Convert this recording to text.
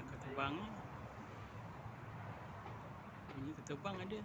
dan ketebang ini ketebang ada